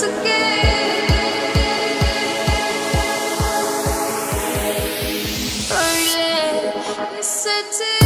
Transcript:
hard. Oh yeah, I said to.